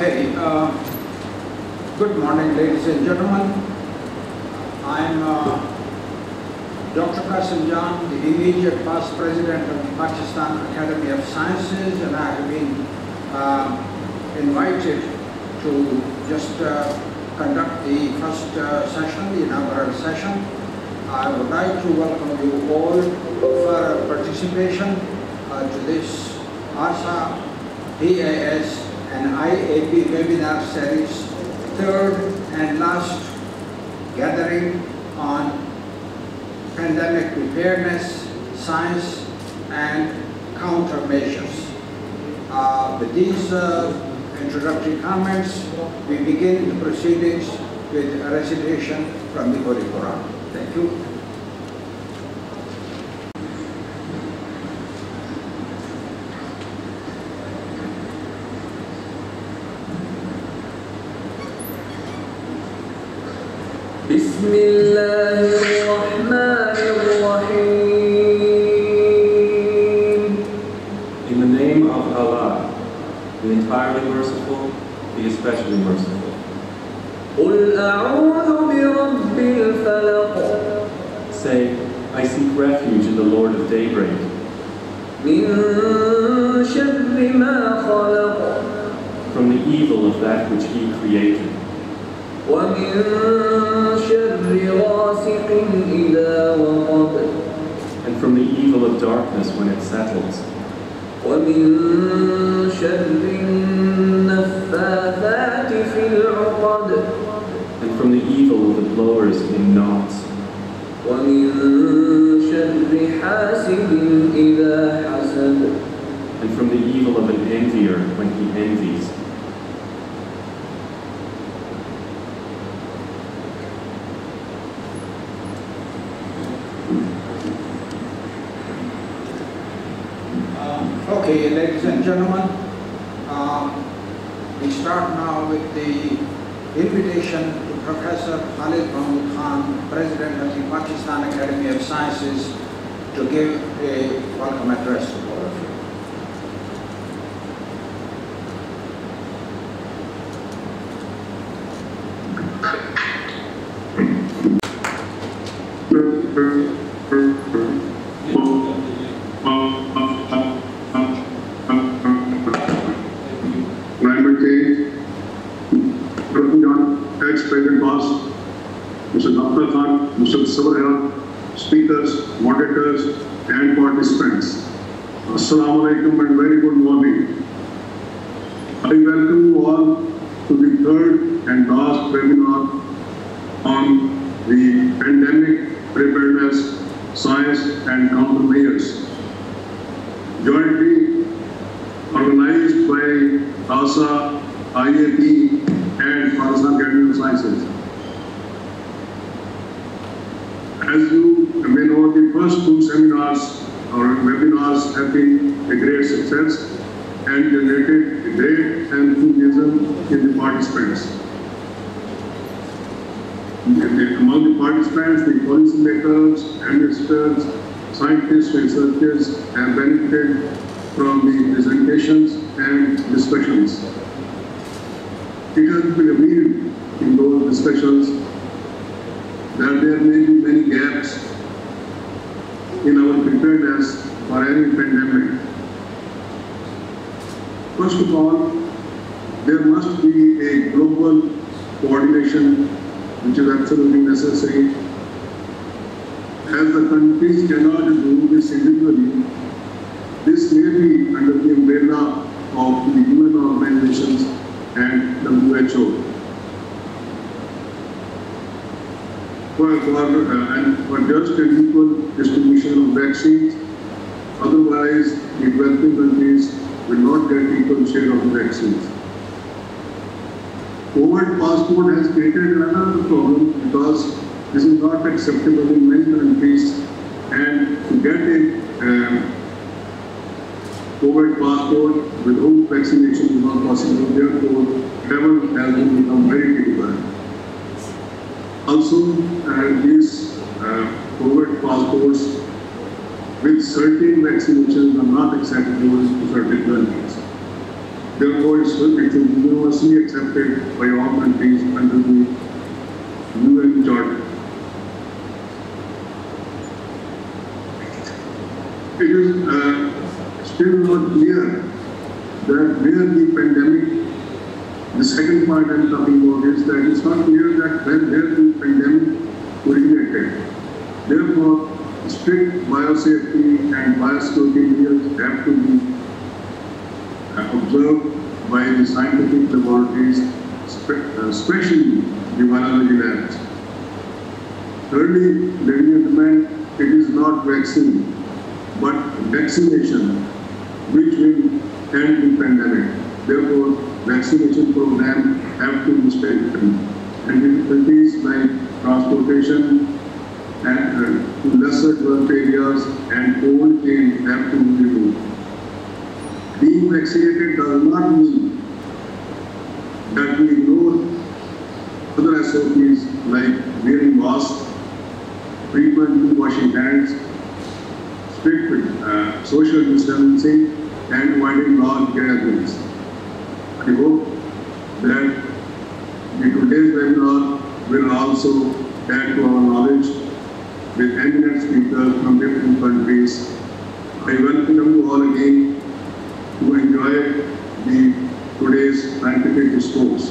Okay, uh, good morning, ladies and gentlemen. I'm uh, Dr. Qasim Jan, the immediate past president of the Pakistan Academy of Sciences, and I have been uh, invited to just uh, conduct the first uh, session, the inaugural session. I would like to welcome you all for participation uh, to this ASA, PAS, and IAP webinar series, third and last gathering on pandemic preparedness, science, and countermeasures. Uh, with these uh, introductory comments, we begin the proceedings with a recitation from the Holy Quran. Thank you. entirely merciful, be especially merciful. Say, I seek refuge in the Lord of daybreak. From the evil of that which he created. And from the evil of darkness when it settles. And from the evil of the blowers in knots. And from the evil of an envier when he envies. Um, okay, ladies and gentlemen, the invitation to Professor Khalid Mahmood Khan, President of the Pakistan Academy of Sciences, to give a welcome address Dr. Khan, Mr. Sabarya, speakers, moderators, and participants. Assalamu alaikum and very good morning. I welcome you all to the third and last webinar on the pandemic preparedness, science and countermeasures. Jointly organized by ASA, IAP, and Pakistan Academy of Sciences. As you may know, the first two seminars or webinars have been a great success and generated great enthusiasm in the participants. Among the participants, the policymakers, administrators, scientists, researchers have benefited from the presentations and discussions. It has been revealed in those discussions that there may be many gaps in our preparedness for any pandemic. First of all, there must be a global coordination which is absolutely necessary. As the countries cannot do this individually, this may be under the umbrella of the UN organizations and WHO. For, for, uh, and for just equal distribution of vaccines, otherwise the developing countries will not get equal share of vaccines. COVID passport has created another problem because this is not acceptable in many countries and to get a um, COVID passport without vaccination is not possible. Therefore, travel has become very difficult. Also, uh, these uh, COVID passports vaccinations are countries. Therefore, it is universally accepted by all countries under the UN Charter. It is uh, still not clear that where the pandemic, the second part I'm talking about is that it's not clear that when where the pandemic originated. Therefore, strict biosafety and biosecurity measures have to be uh, observed by the laboratories, spe- uh, especially the labs. Thirdly, ladies and gentlemen, it is not vaccine, but vaccination which will end the pandemic. Therefore, vaccination program have to be strengthened. And difficulties like transportation and uh, to lesser developed areas and cold chain have to be removed. Being vaccinated does not mean that we ignore SOPs like wearing masks, frequently washing hands, strict uh, social distancing, and avoiding large gatherings. I hope that the today's webinar will also add to our knowledge with eminent speakers from different countries. I welcome you all again to enjoy the today's scientific discourse.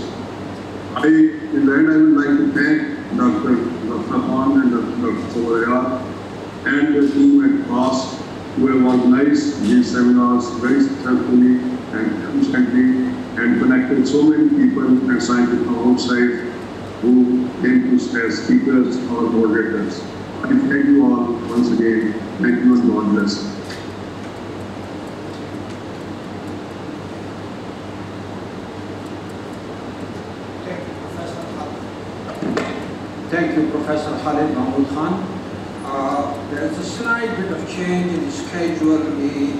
I, in the end, I would like to thank Dr. Dr. Khan and Dr. Sovarya and the team at FAST who have organized these seminars very successfully and efficiently and connected so many people and scientists from outside who came to as speakers or moderators. I thank you all once again. Thank you and God bless. Thank you, Professor Khalid. Thank you, Professor Khalid Mahmood Khan. Uh, There is a slight bit of change in the schedule. We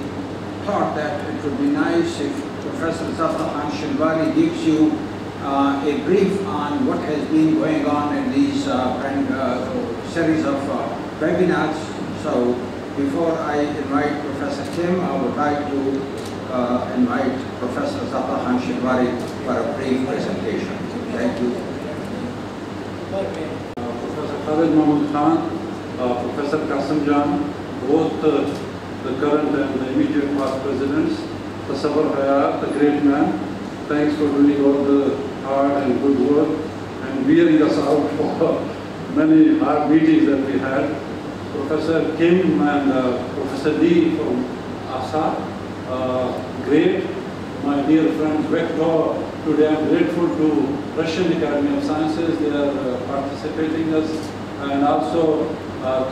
thought that it would be nice if Professor Zabta Khan Shinwari gives you uh, a brief on what has been going on in these uh, uh, series of uh, webinars. So before I invite Professor Kim, I would like to uh, invite Professor Zabta Khan Shinwari for a brief presentation. Thank you. Professor Khalid Mahmood Khan, uh, Professor Qasim Jan, both uh, the current and the immediate past presidents, Tasawwur Hayat, the great man, thanks for doing all the hard and good work and wearing us out for many hard meetings that we had. Professor Kim and uh, Professor Lee from ASA, uh, great. My dear friend Vector, today I'm grateful to Russian Academy of Sciences, they are uh, participating us, and also uh,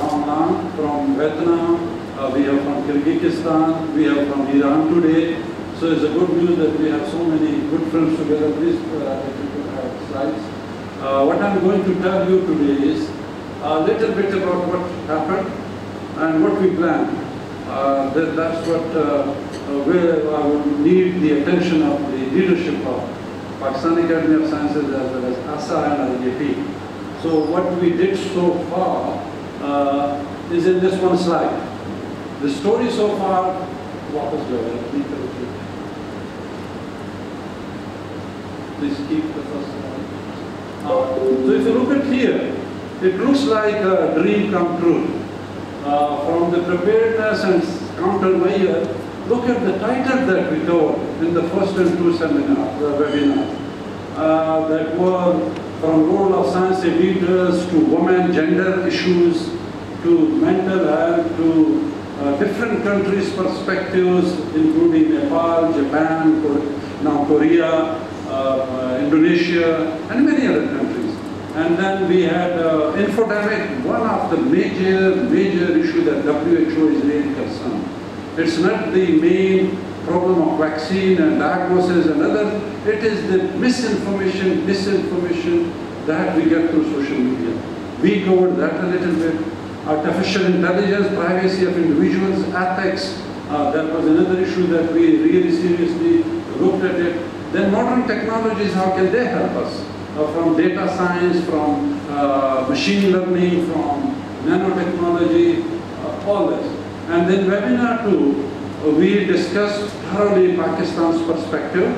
from Vietnam, uh, we have from Kyrgyzstan, we have from Iran today. So it's a good news that we have so many good friends together. Please, uh, if you could have slides. Uh, what I'm going to tell you today is a little bit about what happened and what we plan. Uh, that, that's what uh, uh, where I would need the attention of the leadership of Pakistan Academy of Sciences as well as ASA and IAP. So what we did so far uh, is in this one slide. The story so far, what was the Please keep the first slide. Uh, so if you look at here, it looks like a dream come true. Uh, from the preparedness and countermeasure, look at the title that we told in the first and two seminars, the webinar, uh, that were from role of science leaders to women, gender issues, to mental health, to uh, different countries' perspectives, including Nepal, Japan, now Korea, uh, Indonesia, and many other countries. And then we had uh, infodemic, one of the major, major issue that WHO is really concerned. It's not the main problem of vaccine and diagnosis and other, it is the misinformation, misinformation that we get through social media. We covered that a little bit. Artificial intelligence, privacy of individuals, ethics, uh, that was another issue that we really seriously looked at it. Then modern technologies, how can they help us? Uh, from data science, from uh, machine learning, from nanotechnology, uh, all this. And then webinar two, uh, we discussed thoroughly Pakistan's perspective.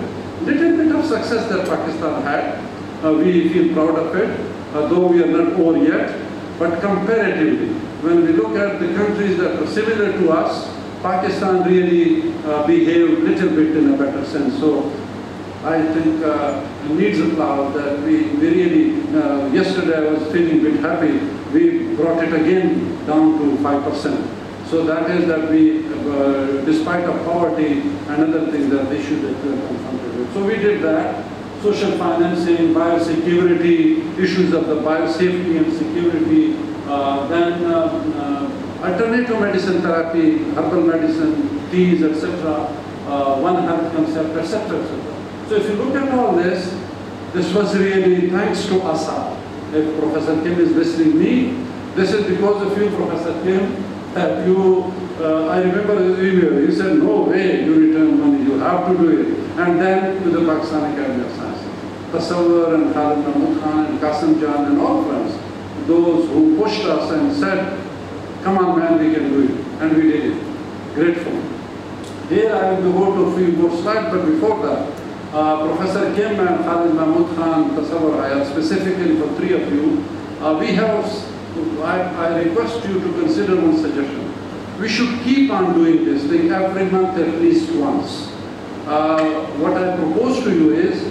Little bit of success that Pakistan had. Uh, we feel proud of it, uh, though we are not over yet. But comparatively, when we look at the countries that are similar to us, Pakistan really uh, behaved little bit in a better sense. So I think uh, it needs applaud that we, we really, uh, yesterday I was feeling a bit happy. We brought it again down to 5%. So that is that we, uh, despite of poverty and other things that they should have confronted with. So we did that. Social financing, biosecurity, issues of the biosafety and security, uh, then uh, uh, alternative medicine therapy, herbal medicine, teas, etc., uh, one health concept, etc., etc. So if you look at all this, this was really thanks to ASA. If Professor Kim is listening me, this is because of you, Professor Kim, that you, uh, I remember his email, he said, no way you return money, you have to do it. And then to the Pakistan Academy of Sciences. Tasawwur and Khalid Mahmood Khan and Qasim Jan and all friends, those who pushed us and said, come on man, we can do it. And we did it. Grateful. Here I will to a few more slides, but before that, uh, Professor Kim and Khalid Mahmood Khan, Tasawwur Hayat, specifically for three of you, uh, we have, I, I request you to consider one suggestion. We should keep on doing this thing every month at least once. Uh, what I propose to you is,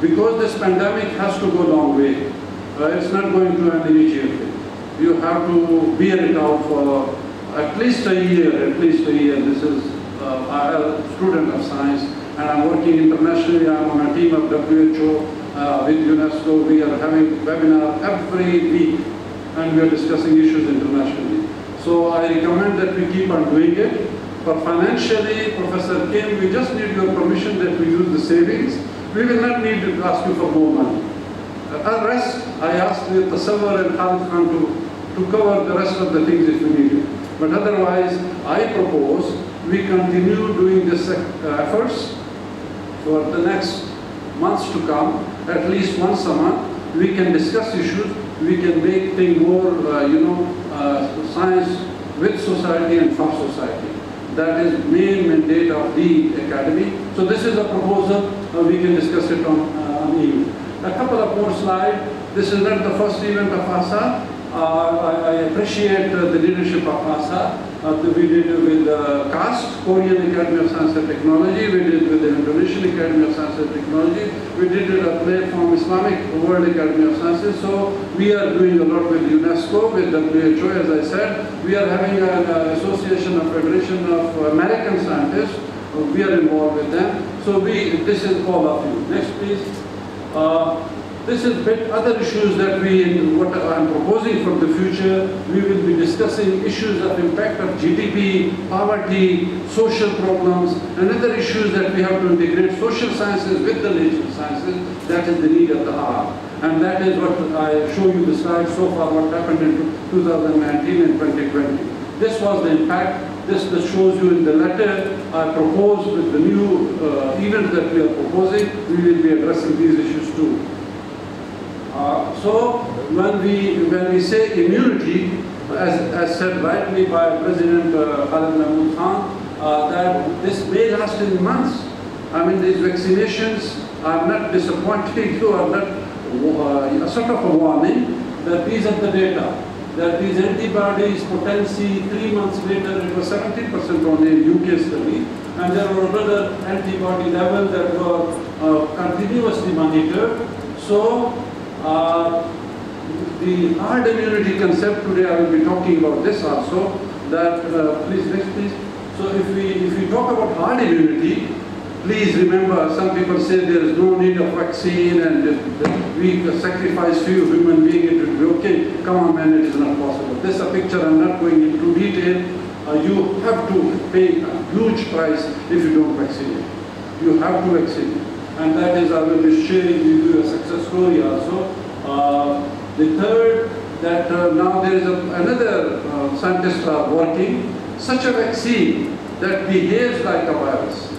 because this pandemic has to go a long way, uh, it's not going to end immediately. You have to bear it out for at least a year, at least a year. This is uh, I'm a student of science and I'm working internationally. I'm on a team of WHO uh, with UNESCO. We are having webinar every week and we are discussing issues internationally. So I recommend that we keep on doing it. But financially, Professor Kim, we just need your permission that we use the savings. We will not need to ask you for more money. Uh, rest, I asked the Tasawwur and Khalid Khan to, to cover the rest of the things if we need it. But otherwise, I propose we continue doing this uh, efforts for the next months to come, at least once a month. We can discuss issues, we can make things more, uh, you know, uh, science with society and from society. That is main mandate of the academy. So this is a proposal, uh, we can discuss it on, uh, on email. A couple of more slides. This is not the first event of ASA. Uh, I, I, appreciate uh, the leadership of ASA. Uh, we did it with uh, KAST, Korean Academy of Science and Technology. We did it with the Indonesian Academy of Science and Technology. We did it a platform Islamic World Academy of Sciences. So we are doing a lot with UNESCO, with WHO, as I said. We are having an association of Federation of American Scientists. we are involved with them. So we, this is all of you. Next, please. Uh, this is other issues that we, what I'm proposing for the future, we will be discussing issues of impact of GDP, poverty, social problems, and other issues that we have to integrate social sciences with the natural sciences. That is the need of the hour. And that is what I show you the slide so far, what happened in 2019 and 2020. This was the impact. This, this shows you in the letter I proposed with the new uh, event that we are proposing. We will be addressing these issues too. Uh, so when we when we say immunity, as, as said rightly by President uh, Khalid Mahmood Khan, uh, that this may last in months. I mean, these vaccinations are not disappointing you, are not uh, a sort of a warning that these are the data. That these antibodies potency three months later it was 70% only in UK study, and there were other antibody levels that were uh, continuously monitored. So uh, the herd immunity concept today, I will be talking about this also, that, uh, please next please. So if we, if we talk about herd immunity, please remember some people say there is no need of vaccine and we sacrifice few human beings, it will be okay. Come on man, it is not possible. This is a picture, I'm not going into detail. Uh, you have to pay a huge price if you don't vaccinate. You have to vaccinate and that is I will be sharing with you a success story also. Uh, the third, that uh, now there is a, another uh, scientists working, such a vaccine that behaves like a virus,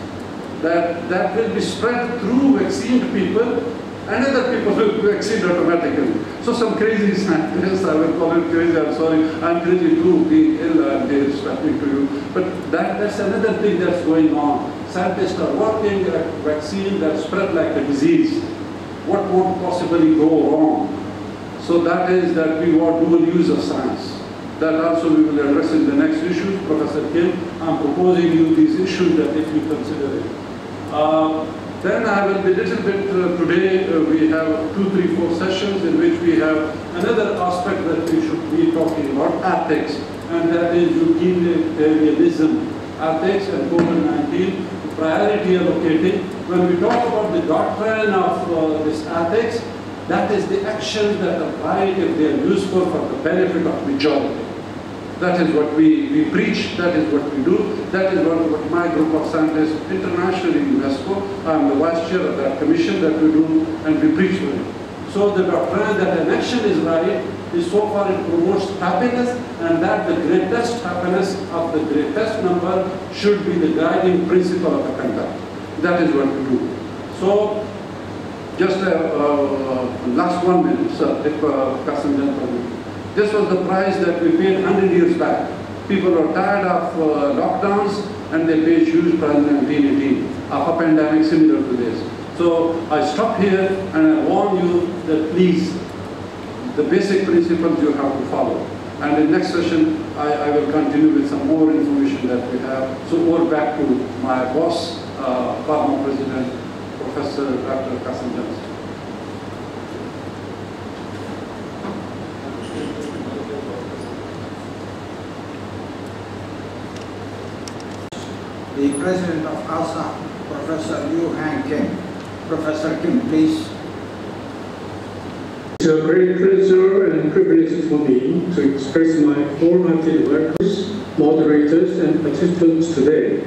that, that will be spread through vaccinated people and other people will be vaccinated automatically. So some crazy scientists, I will call it crazy, I'm sorry, I'm crazy too, be ill and speaking to you. But that, that's another thing that's going on scientists are working a vaccine that spread like a disease. What would possibly go wrong? So that is that we want dual use of science. That also we will address in the next issue. Professor Kim, I'm proposing you these issues that if you consider it. Uh, then I will be little bit, uh, today uh, we have two, three, four sessions in which we have another aspect that we should be talking about, ethics, and that is utilitarianism, ethics and COVID-19, priority allocating. When we talk about the doctrine of uh, this ethics, that is the actions that are right if they are useful for the benefit of the majority. That is what we, we preach, that is what we do, that is what, what my group of scientists internationally in UNESCO, I'm the vice chair of that commission that we do and we preach to it. So the doctrine that an action is right is so far it promotes happiness and that the greatest happiness of the greatest number should be the guiding principle of the conduct. That is what we do. So just uh, uh, last one minute, sir, if uh. This was the price that we paid 100 years back. People are tired of uh, lockdowns and they paid huge price in 1918 of a pandemic similar to this. So I stop here and I warn you that please, the basic principles you have to follow. And in next session, I, I will continue with some more information that we have. So over back to my boss, uh, former president, Professor Dr. Qasim Johnson. The president of CALSA, Professor Yoo Hang Kim. Professor Kim, please. It's a great pleasure and privilege for me to express my wholehearted welcome, moderators and participants today.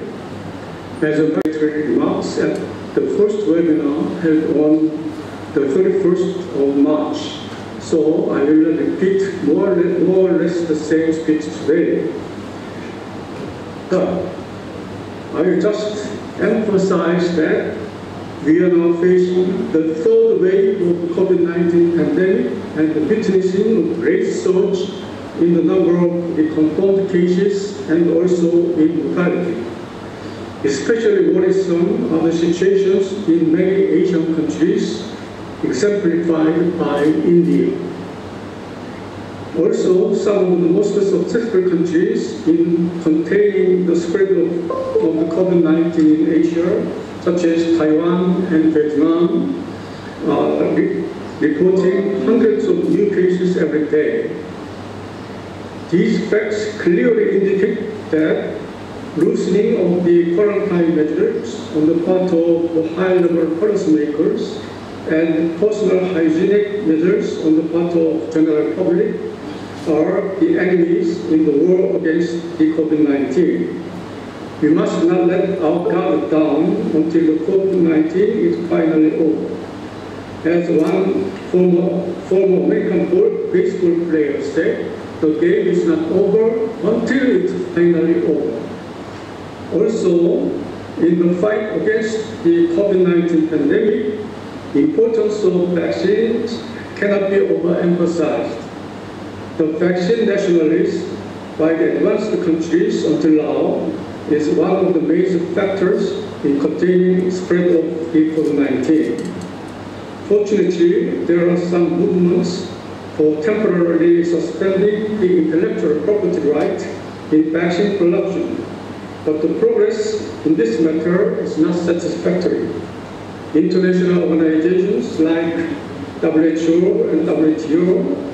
As a military remarks at the first webinar held on the 31st of March, so I will repeat more or less, more or less the same speech today. But I will just emphasize that we are now facing the third wave of COVID-19 pandemic and the witnessing a great surge in the number of confirmed cases and also in mortality. Especially worrisome are the situations in many Asian countries, exemplified by India. Also, some of the most successful countries in containing the spread of, of the COVID-19 in Asia such as Taiwan and Vietnam, uh, re reporting hundreds of new cases every day. These facts clearly indicate that loosening of the quarantine measures on the part of high-level policymakers and personal hygienic measures on the part of general public are the enemies in the war against the COVID-19. We must not let our guard down until the COVID-19 is finally over. As one former, former American baseball player said, the game is not over until it's finally over. Also, in the fight against the COVID-19 pandemic, the importance of vaccines cannot be overemphasized. The vaccine nationalists by the advanced countries until now is one of the major factors in containing spread of COVID-19. Fortunately, there are some movements for temporarily suspending the intellectual property right in vaccine production, but the progress in this matter is not satisfactory. International organizations like WHO and WTO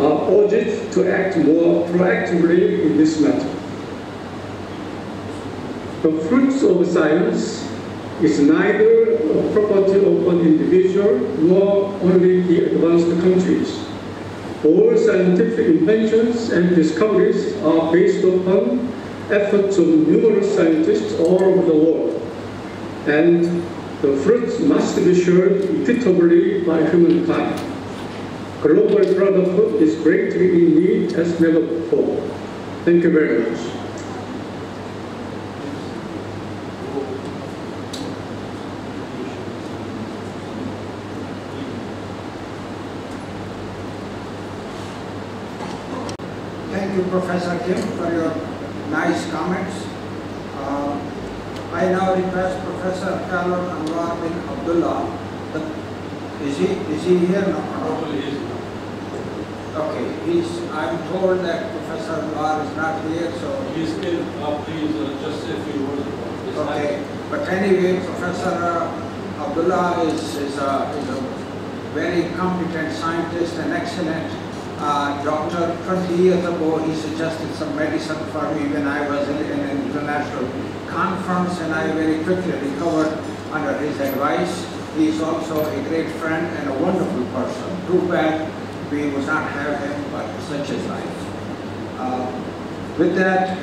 are urged to act more proactively in this matter. The fruits of science is neither a property of an individual nor only the advanced countries. All scientific inventions and discoveries are based upon efforts of numerous scientists all over the world. And the fruits must be shared equitably by humankind. Global brotherhood is greatly in need as never before. Thank you very much. Thank you, Professor Kim, for your nice comments. Uh, I now request Professor Khalid Anwar bin Abdullah. the- Is he, is he here? now? No, no. Okay, he's, I'm told that Professor Anwar is not here, so, Please, uh, please, uh, just a few words about this. okay. But anyway, Professor uh, Abdullah is, is a, is a very competent scientist and excellent doctor. 20 years ago, he suggested some medicine for me when I was in in an international conference, and I very quickly recovered under his advice. He is also a great friend and a wonderful person. Too bad we would not have him, but such is life. Uh, With that,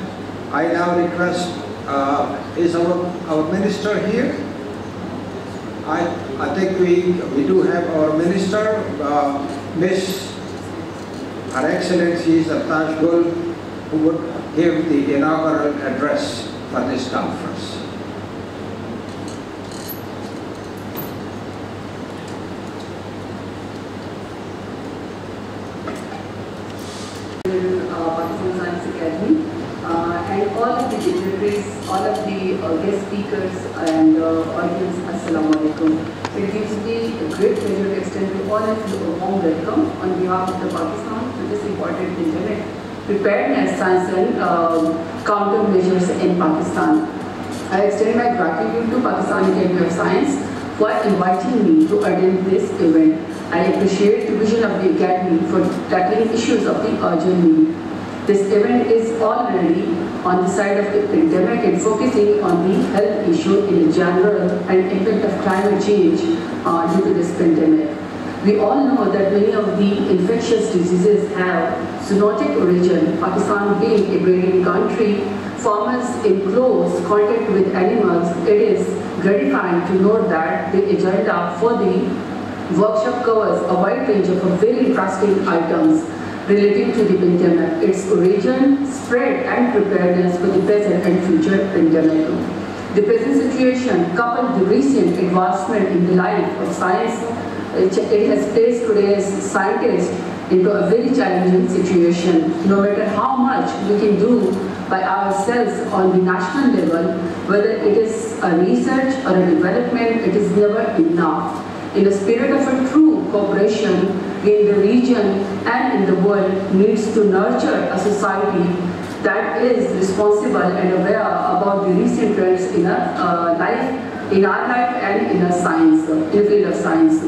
I now request, uh, is our, our minister here? I, I think we, we do have our minister, uh, Miss, Her Excellency Zartaj Gul, who would give the inaugural address for this conference. Pakistan Science Academy, and all of the dignitaries, all of the uh, guest speakers and uh, audience, Assalamu alaikum. It gives me a great pleasure to extend to all of you a warm welcome on behalf of the Pakistan this important pandemic preparedness and um, countermeasures in Pakistan. I extend my gratitude to Pakistan Academy of Science for inviting me to attend this event. I appreciate the vision of the Academy for tackling issues of the urgent need. This event is already on the side of the pandemic and focusing on the health issue in general and impact of climate change uh, due to this pandemic. We all know that many of the infectious diseases have zoonotic origin, Pakistan being a breeding country, farmers in close contact with animals, it is gratifying to note that the agenda for the workshop covers a wide range of very interesting items relating to the pandemic, its origin, spread and preparedness for the present and future pandemic. The present situation, coupled with recent advancement in the life of science, it has placed today's scientists into a very challenging situation. No matter how much we can do by ourselves on the national level, whether it is a research or a development, it is never enough. In the spirit of a true cooperation in the region and in the world needs to nurture a society that is responsible and aware about the recent trends in our uh, life, in our life and in our science, the field of science.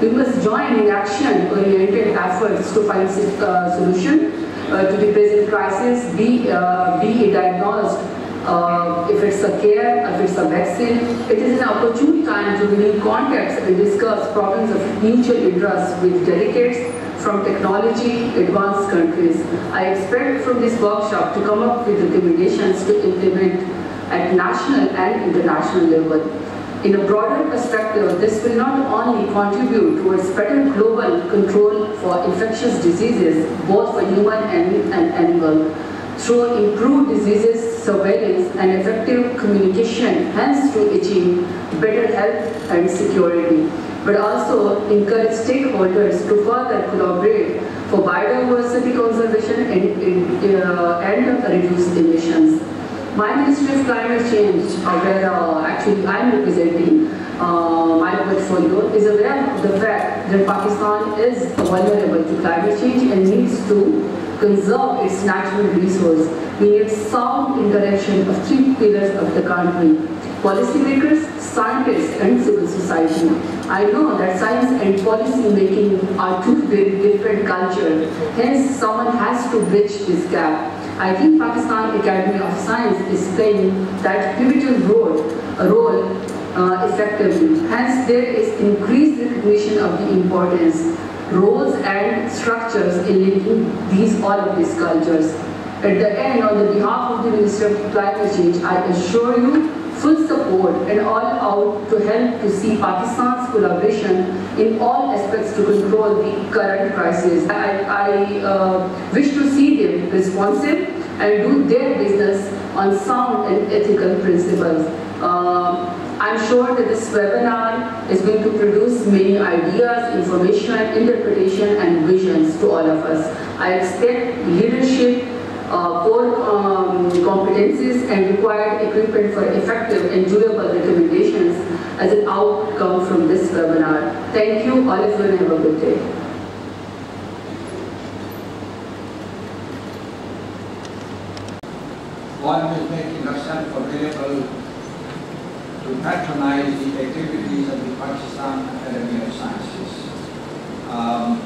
We must join in action-oriented efforts to find uh, solution uh, to the present crisis, be, uh, be diagnosed, uh, if it's a care, if it's a vaccine. It is an opportune time to renew contacts and discuss problems of mutual interest with delegates from technology advanced countries. I expect from this workshop to come up with recommendations to implement at national and international level. In a broader perspective, this will not only contribute towards better global control for infectious diseases, both for human and, and animal, through improved diseases surveillance and effective communication, hence to achieve better health and security, but also encourage stakeholders to further collaborate for biodiversity conservation and, uh, and reduce emissions. My Ministry of Climate Change, uh, where uh, actually I'm representing uh, my portfolio, is aware of the fact that Pakistan is vulnerable to climate change and needs to conserve its natural resource. We need sound interaction of three pillars of the country. Policymakers, scientists and civil society. I know that science and policy making are two very different cultures. Hence, someone has to bridge this gap. I think Pakistan Academy of Science is playing that pivotal role, role uh, effectively. Hence, there is increased recognition of the importance, roles and structures in linking these all of these cultures. At the end, on the behalf of the Minister of Climate Change, I assure you full support and all out to help to see Pakistan's collaboration in all aspects to control the current crisis. I, I uh, wish to see them responsive and do their business on sound and ethical principles. Uh, I'm sure that this webinar is going to produce many ideas, information, interpretation and visions to all of us. I expect leadership, uh, competencies and required equipment for effective and durable recommendations as an outcome from this webinar. Thank you, all of you, and have a good day. always making herself available to patronize the activities of the Pakistan Academy of Sciences. Um,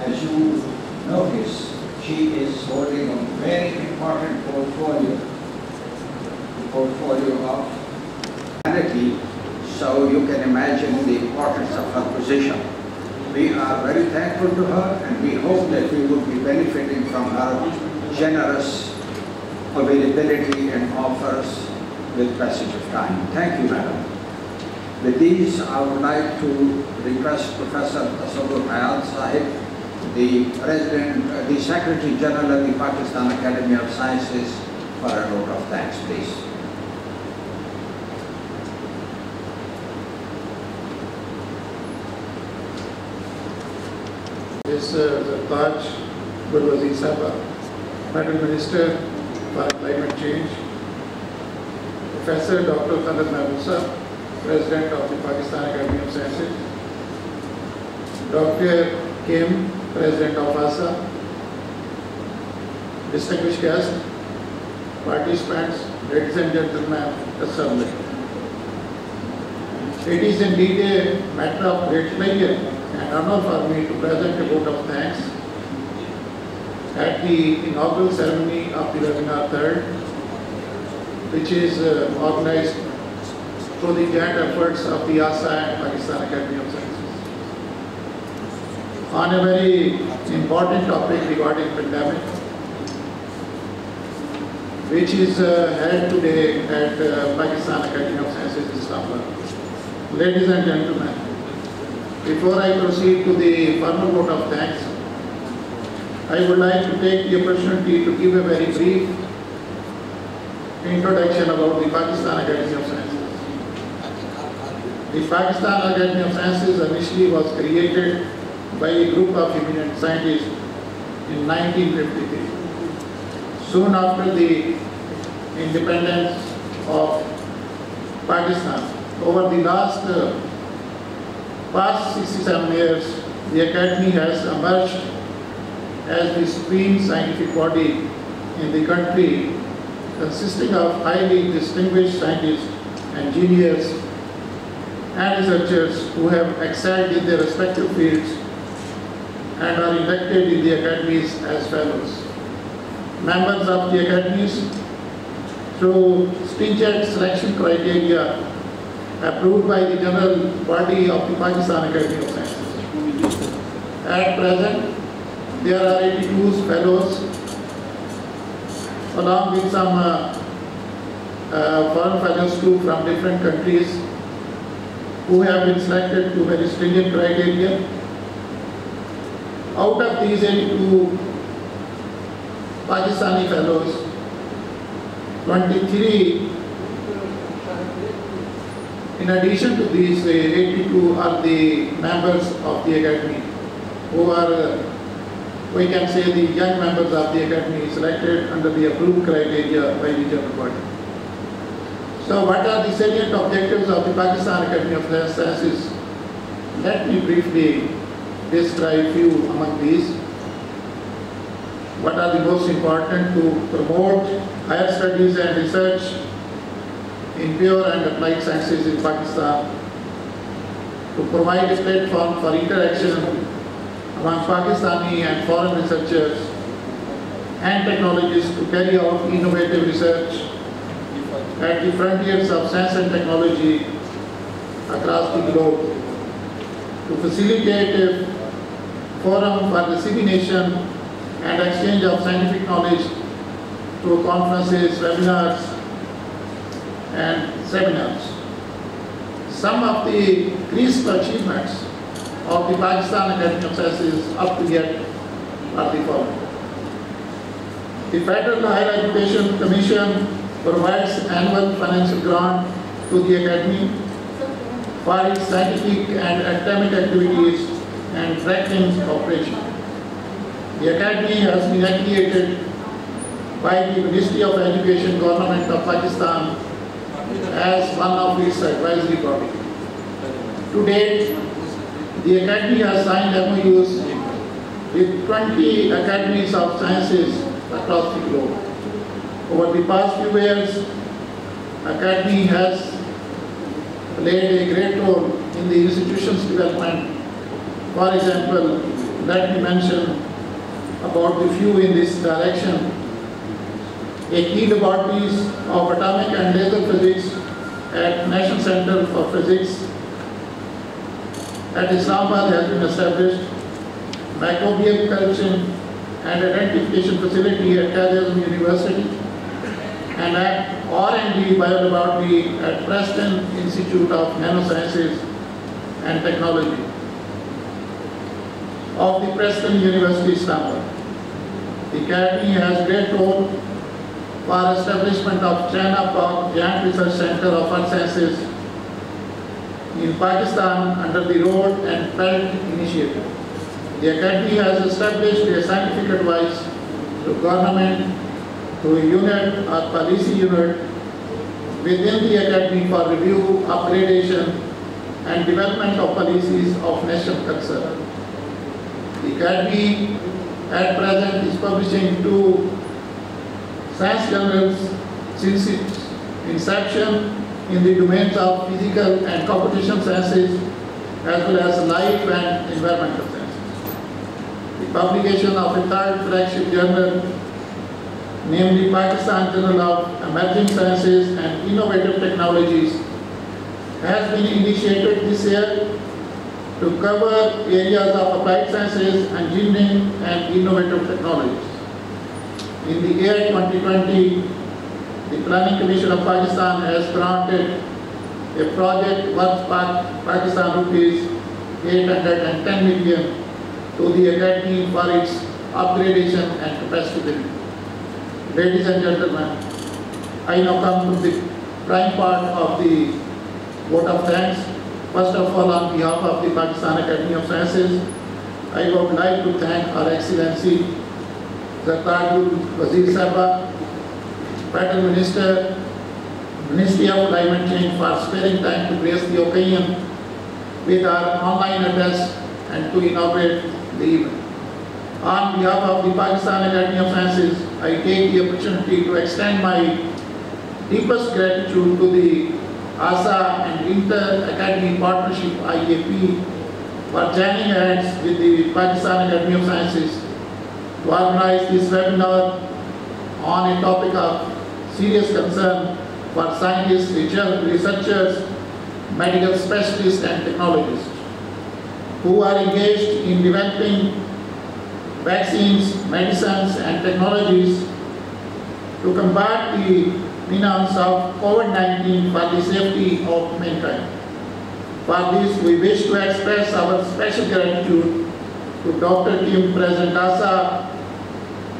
as you notice, she is holding a very important portfolio, portfolio of humanity, so you can imagine the importance of her position. We are very thankful to her and we hope that we will be benefiting from her generous availability and offers with passage of time. Thank you, madam. With these, I would like to request Professor Tasawwur Hayat Sahib, the President, uh, the Secretary General of the Pakistan Academy of Sciences, for a note of thanks, please. This uh, Taj Gurwazi Sabha, Madam Minister for Climate Change, Professor Dr. Khalid Mahboosa, President of the Pakistan Academy of Sciences, Dr. Kim, President of ASA, distinguished guests, participants, ladies and gentlemen, assembly. It is indeed a matter of great pleasure and honor for me to present a vote of thanks at the inaugural ceremony of the webinar third, which is uh, organized through the joint efforts of the ASA and Pakistan Academy of Sciences. On a very important topic regarding pandemic, which is uh, held today at uh, Pakistan Academy of Sciences, Islamabad. Ladies and gentlemen, before I proceed to the formal vote of thanks, I would like to take the opportunity to give a very brief introduction about the Pakistan Academy of Sciences. The Pakistan Academy of Sciences initially was created by a group of eminent scientists in 1953. Soon after the independence of Pakistan, over the last uh, past 67 years, the Academy has emerged as the supreme scientific body in the country, consisting of highly distinguished scientists, engineers, and researchers who have excelled in their respective fields and are elected in the academies as fellows. Members of the academies, through stringent selection criteria approved by the general body of the Pakistan Academy of Sciences. At present, there are 82 fellows, along with some uh, uh, foreign fellows too from different countries who have been selected to very stringent criteria. Out of these 82 Pakistani fellows, 23 in addition to these, uh, 82 are the members of the academy who are, uh, we can say, the young members of the academy selected under the approved criteria by the general body. So what are the salient objectives of the Pakistan Academy of Sciences? Let me briefly describe few among these. What are the most important to promote higher studies and research in pure and applied sciences in Pakistan, to provide a platform for interaction among Pakistani and foreign researchers and technologists to carry out innovative research at the frontiers of science and technology across the globe, to facilitate forum for dissemination and exchange of scientific knowledge through conferences, webinars, and seminars. Some of the crisp achievements of the Pakistan Academy of Sciences up to yet are the following. The Federal Higher Education Commission provides annual financial grant to the Academy for its scientific and academic activities and tracking operation. The Academy has been affiliated by the Ministry of Education, Government of Pakistan as one of its advisory body. To date, the Academy has signed MOUs with 20 academies of sciences across the globe. Over the past few years, Academy has played a great role in the institution's development. For example, let me mention about the few in this direction. A key laboratories of atomic and laser physics at National Center for Physics at Islamabad has been established. Microbial culture and identification facility at Kazim University and at R&D Biolaboratory at Preston Institute of Nanosciences and Technology of the Preston University Istanbul. The Academy has great role for establishment of China-Pak Joint Research Center of Earth Sciences in Pakistan under the Road and Belt Initiative. The Academy has established a scientific advice to government to a unit or policy unit within the Academy for review, upgradation, and development of policies of national concern. Academy at present is publishing two science journals since its inception in the domains of physical and computational sciences as well as life and environmental sciences. The publication of a third flagship journal namely Pakistan Journal of Emerging Sciences and Innovative Technologies has been initiated this year to cover areas of applied sciences, engineering and innovative technologies. In the year 2020, the Planning Commission of Pakistan has granted a project worth Pa- Pakistan rupees 810 million to the Academy for its upgradation and capacity building. Ladies and gentlemen, I now come to the prime part of the vote of thanks. First of all, on behalf of the Pakistan Academy of Sciences, I would like to thank Her Excellency Zartaj Gul Wazir Sahaba, Federal Minister, Ministry of Climate Change for sparing time to grace the occasion with our online address and to inaugurate the event. On behalf of the Pakistan Academy of Sciences, I take the opportunity to extend my deepest gratitude to the AASSA and Inter Academy Partnership IAP for joining hands with the Pakistan Academy of Sciences to organize this webinar on a topic of serious concern for scientists, researchers, medical specialists and technologists who are engaged in developing vaccines, medicines and technologies to combat the menace of COVID-19 for the safety of mankind. For this, we wish to express our special gratitude to Dr. Kim President AASSA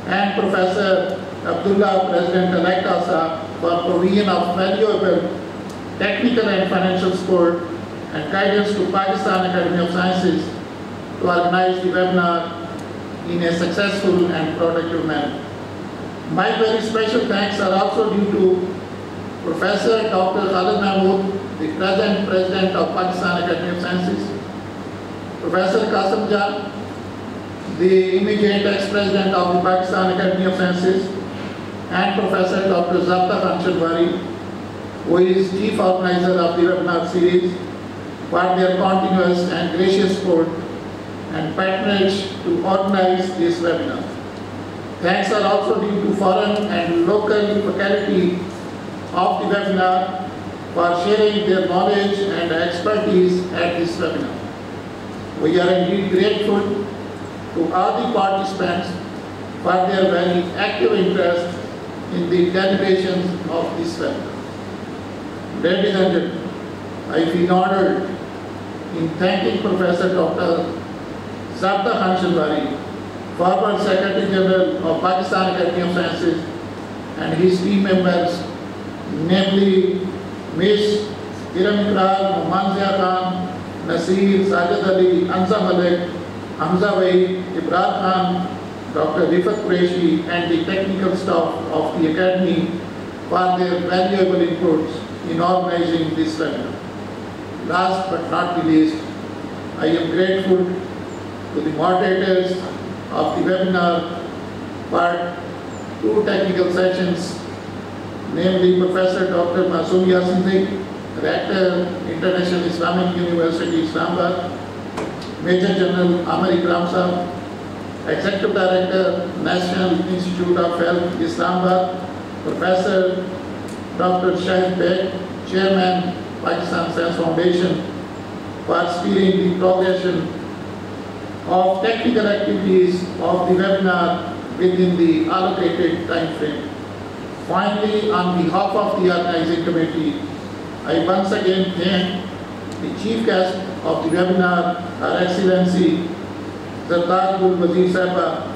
and Professor Abdullah President-elect AASSA for provision of valuable technical and financial support and guidance to Pakistan Academy of Sciences to organize the webinar in a successful and productive manner. My very special thanks are also due to Professor Dr. Khalid Mahmood, the present President of Pakistan Academy of Sciences, Professor Qasim Jan, the immediate ex-president of the Pakistan Academy of Sciences, and Professor Dr. Zabta Khan Shinwari, who is chief organizer of the webinar series, for their continuous and gracious support and patronage to organize this webinar. Thanks are also due to foreign and local faculty of the webinar for sharing their knowledge and expertise at this webinar. We are indeed grateful to all the participants for their very active interest in the deliberations of this webinar. Ladies and gentlemen, I feel honored in thanking Professor Dr. Zabta Khan former Secretary General of Pakistan Academy of Sciences, and his team members, namely Ms. Kiran Ikrar, Manzia Khan, Nasir, Sajid Ali, Ansa Malik, Hamza Bhai, Ibrar Khan, Dr. Rifat Qureshi and the technical staff of the Academy for their valuable inputs in organizing this webinar. Last but not the least, I am grateful to the moderators of the webinar for two technical sessions, namely Professor Dr. Masoom Yasin Rector, International Islamic University, Islamabad, Major General Amar Ikram Executive Director, National Institute of Health, Islamabad, Professor Dr. Shahid Beg, Chairman, Pakistan Science Foundation, for steering the progression of technical activities of the webinar within the allocated time frame. Finally, on behalf of the organizing committee, I once again thank the chief guest of the webinar, Her Excellency Zartaj Gul Wazir Sahaba.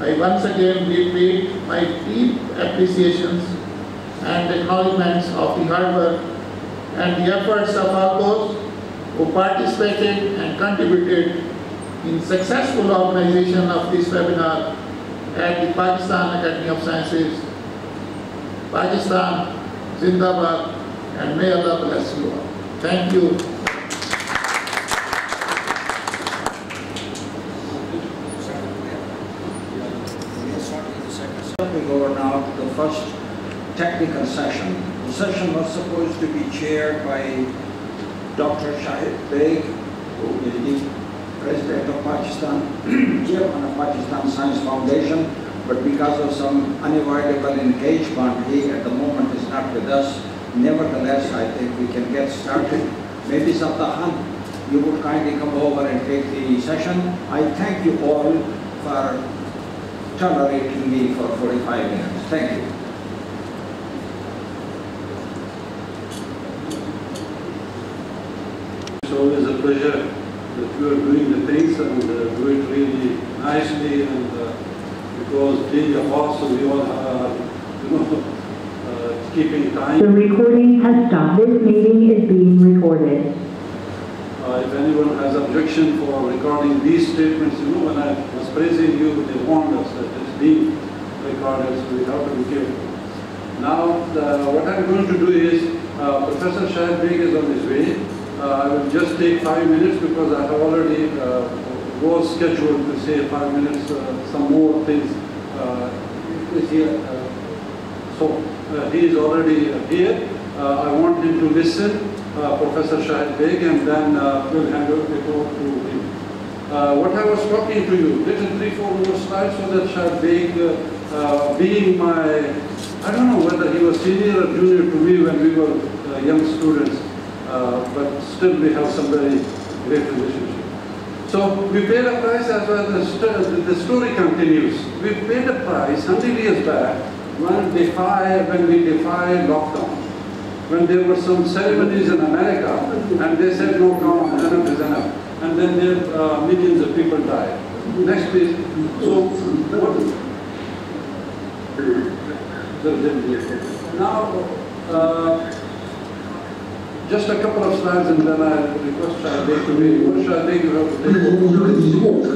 I once again reiterate my deep appreciations and acknowledgements of the hard work and the efforts of all those who participated and contributed in successful organization of this webinar at the Pakistan Academy of Sciences. Pakistan, Zindabad, and may Allah bless you all. Thank you. We go now to the first technical session. The session was supposed to be chaired by Dr. Shahid Beg, President of Pakistan, Chairman of Pakistan Science Foundation, but because of some unavoidable engagement, he at the moment is not with us. Nevertheless, I think we can get started. Maybe Zabta Khan, you would kindly come over and take the session. I thank you all for tolerating me for 45 minutes. Thank you. It's always a pleasure that you are doing the things and uh, do it and uh, because being a we all are, you know, uh, keeping The recording has stopped. This meeting is being recorded. Uh, if anyone has objection for recording these statements, you know, when I was praising you, they warned us that it's being recorded, so we have to be careful. Now, the, what I'm going to do is, uh, Professor Shahid Beg is on his way. Uh, I will just take five minutes because I have already uh, was scheduled to say five minutes, uh, some more things. Uh, is here. Uh, so uh, he is already here. Uh, I want him to listen, uh, Professor Shahid Beg, and then we'll hand over over to him. What I was talking to you, little three, four more slides so that Shahid Beg, being my, I don't know whether he was senior or junior to me when we were young students, but still we have some very great relationship. So we paid a price as well, the, the story continues. We paid a price 100 years back when, defy, when we defied lockdown. When there were some ceremonies in America and they said, no, come, enough is enough. And then there, uh, millions of people died. Next please. So, what, now, uh, just a couple of slides and then I request Shahid to be, what Shahid you have to take over.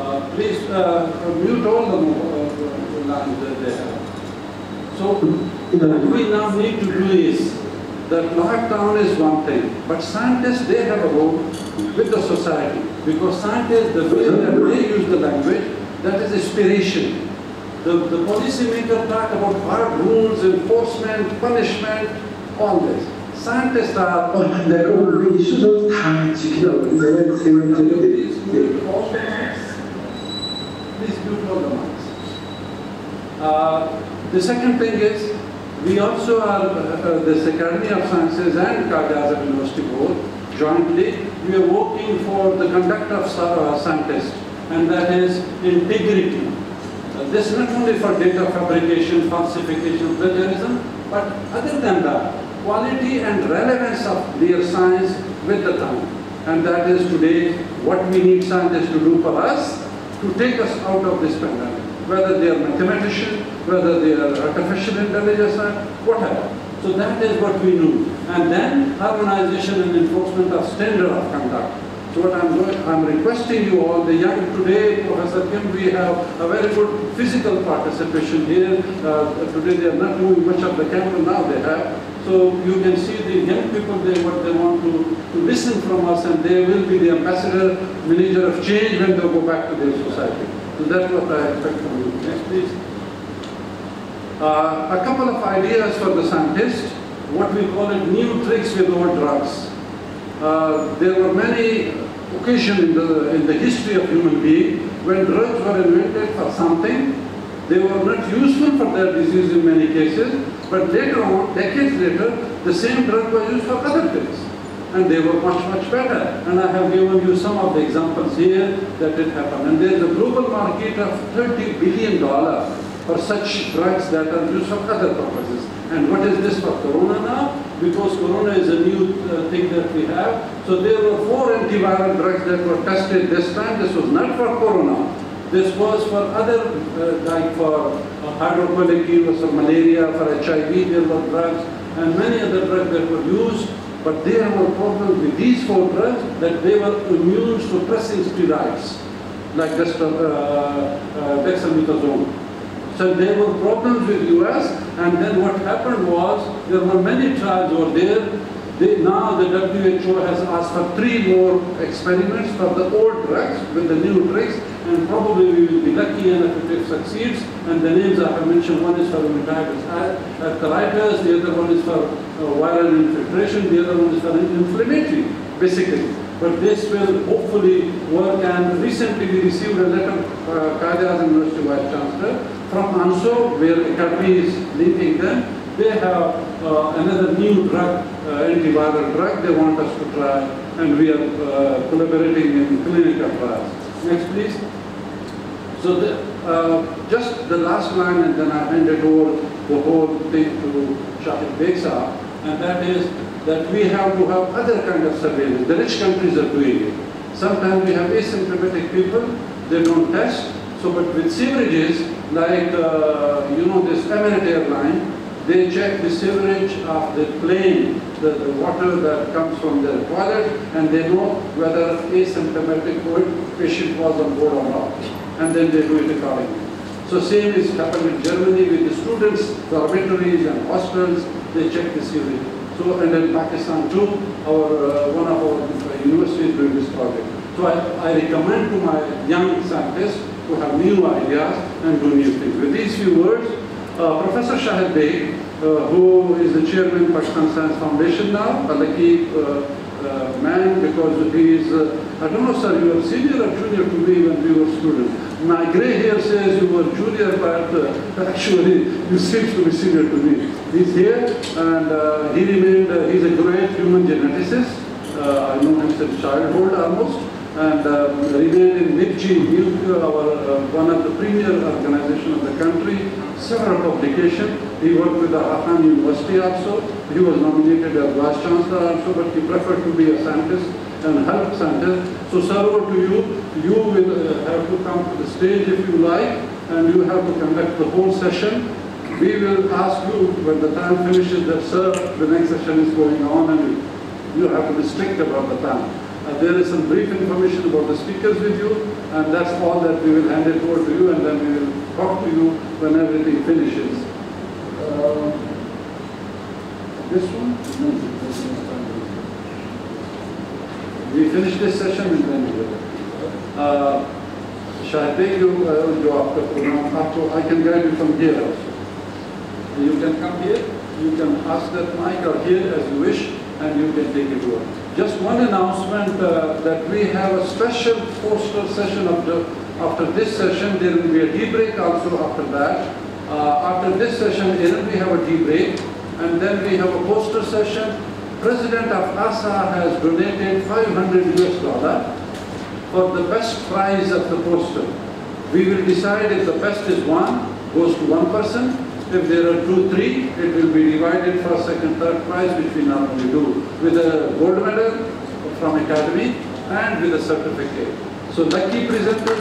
Uh, Please uh, mute all the uh, lines that they have. So what we now need to do is, that lockdown is one thing, but scientists, they have a role with the society. Because scientists, the way that they use the language, that is inspiration. The, the policymaker talk about hard rules, enforcement, punishment, all this. Scientists are behind their own research time 지키라고 내가 세운 적이 Please do compromise. Uh, the second thing is, we also are, uh, uh this Academy of Sciences and Kagazan University both, jointly, we are working for the conduct of uh, scientists, and that is integrity. Uh, this not only for data fabrication, falsification, plagiarism, but other than that, quality and relevance of their science with the time. And that is today what we need scientists to do for us to take us out of this pandemic. Whether they are mathematicians, whether they are artificial intelligence, whatever. So that is what we do. And then harmonization and enforcement of standard of conduct. So what I'm doing, I'm requesting you all, the young today, Professor Kim, we have a very good physical participation here. Uh, today they are not doing much of the camera, now they have. So you can see the young people, they, what they want to, to listen from us and they will be the ambassador, manager of change when they go back to their society. So that's what I expect from you. Next please. Uh, a couple of ideas for the scientists, what we call it new tricks with old drugs. Uh, there were many occasions in the, in the history of human being when drugs were invented for something, they were not useful for their disease in many cases, but later on, decades later, the same drug was used for other things. And they were much, much better. And I have given you some of the examples here that it happened. And there is a global market of $30 billion for such drugs that are used for other purposes. And what is this for corona now? Because corona is a new uh, thing that we have. So there were four antiviral drugs that were tested this time. This was not for corona. This was for other, uh, like for hydroquinone, was for malaria, for HIV, there were drugs, and many other drugs that were used. But there were problems with these four drugs that they were immune suppressing steroids, like dextro, uh, uh, dexamethasone. So there were problems with US, and then what happened was there were many trials over there. They, now the WHO has asked for three more experiments for the old drugs with the new drugs, and probably we will be lucky enough if it succeeds. And the names I have mentioned, one is for rheumatoid arthritis, the other one is for uh, viral infiltration, the other one is for inflammatory, basically but this will hopefully work. And recently we received a letter, uh, Qaeda University Vice Chancellor, from ANSO, where Academy is linking them. They have uh, another new drug, uh, antiviral drug they want us to try, and we are uh, collaborating in clinical trials. Next, please. So the, uh, just the last line, and then I hand it over the whole thing to Shahid Beksa, and that is that we have to have other kind of surveillance. The rich countries are doing it. Sometimes we have asymptomatic people, they don't test. So, but with sewerages, like, uh, you know, this Emirates airline, they check the sewerage of the plane, the, the water that comes from the toilet, and they know whether asymptomatic COVID patient was on board or not. And then they do it accordingly. So same is happened in Germany with the students, dormitories and hostels, they check the sewage. So, and in Pakistan too, our, uh, one of our universities doing this project. So I, I recommend to my young scientists to have new ideas and do new things. With these few words, Professor Shahid Beg, uh, who is the chairman of Pakistan Science Foundation now, a lucky uh, uh, man because he is, uh, I don't know sir, you were senior or junior to me when we were students. My gray hair says you were junior, but uh, actually you seem to be senior to me. He's here and uh, he remained, uh, he's a great human geneticist. Uh, I know him since childhood almost and um, remained in NIPG, our, uh, one of the premier organization of the country, several publications. He worked with the Afghan University also. He was nominated as Vice Chancellor also, but he preferred to be a scientist and help scientists. So sir, over to you. You will uh, have to come to the stage if you like, and you have to conduct the whole session. We will ask you when the time finishes that, sir, the next session is going on, and you have to be strict about the time. Uh, there is some brief information about the speakers with you, and that's all that we will hand it over to you, and then we will talk to you when everything finishes. Uh, this one? No, this one. We finish this session and then we will. Uh, shall I take you uh, जो आपका programme आपको I can guide you from here also. You can come here, you can ask that mic or here as you wish, and you can take it over. just one announcement uh, that we have a special poster session after, after this session. There will be a break also after that. Uh, after this session, then we have a break. And then we have a poster session. President of AASSA has donated 500 US dollar for the best prize of the poster. We will decide if the best is one, goes to one person. If there are two, three, it will be divided for second, third prize, which we normally do, with a gold medal from Academy and with a certificate. So lucky presenters